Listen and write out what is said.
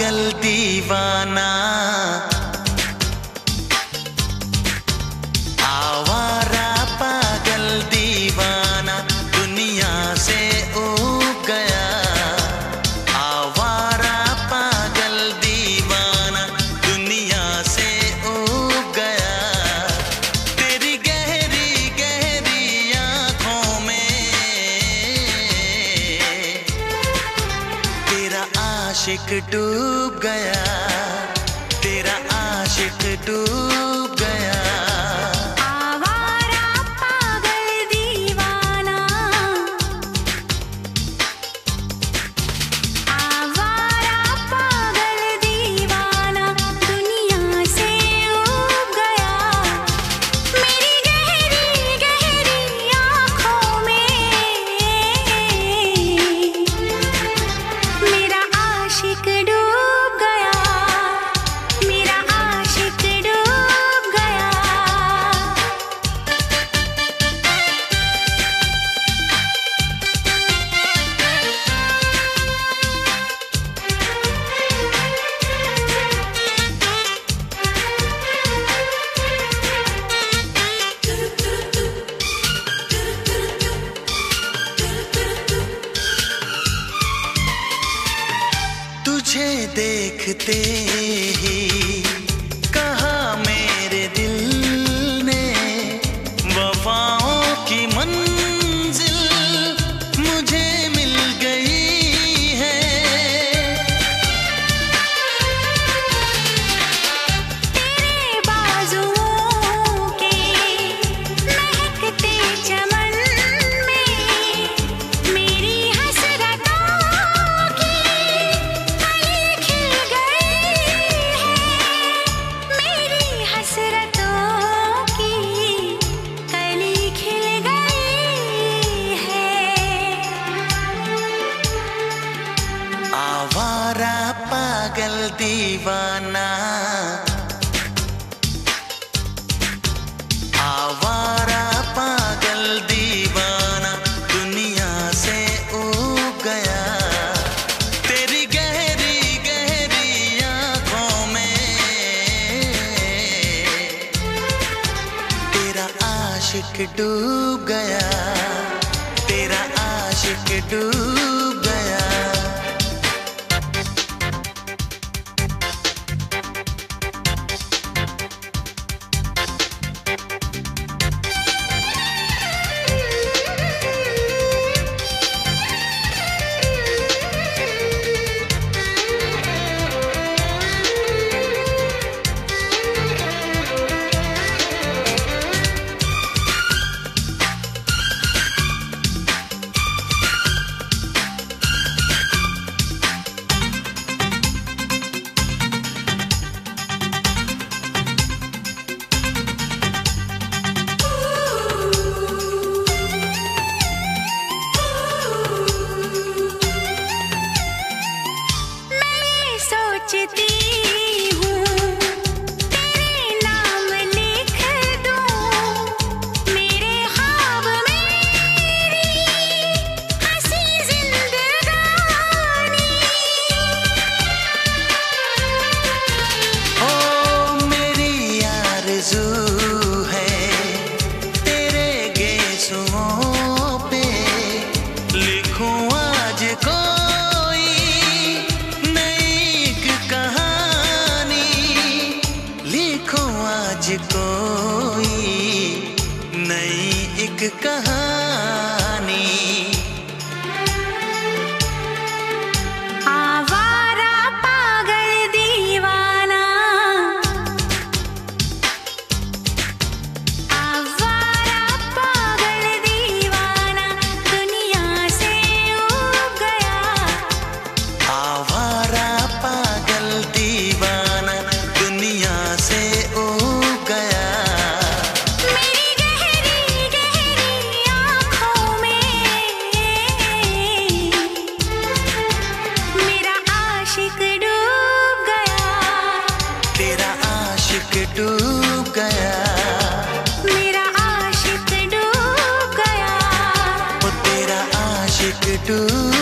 पागल दीवाना। आशिक डूब गया तेरा आशिक डूब गया। तुझे देखते ही दीवाना। आवारा पागल दीवाना, दुनिया से उग गया। तेरी गहरी गहरी आँखों में। तेरा आशिक डूब गया, तेरा आशिक डूब do.